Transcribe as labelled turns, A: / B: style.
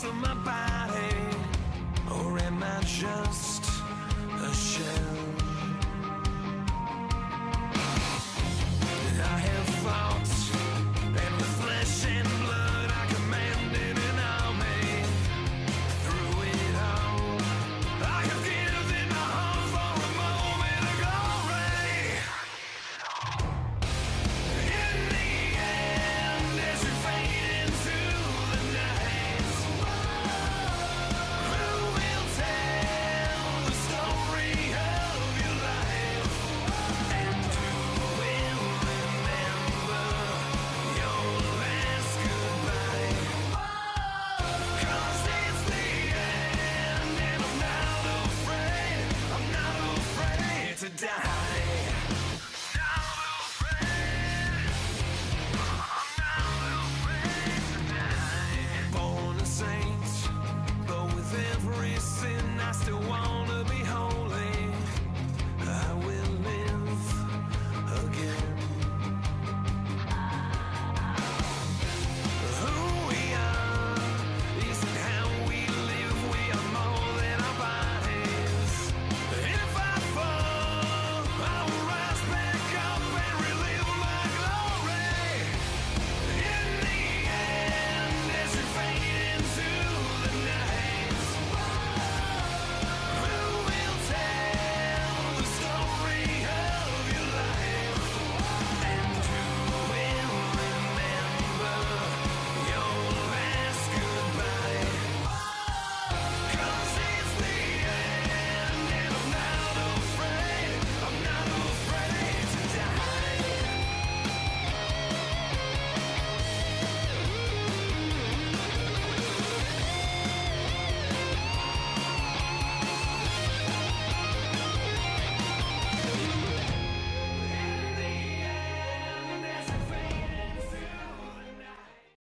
A: to my body, or am I just? the one